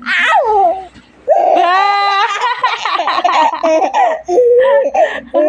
Au!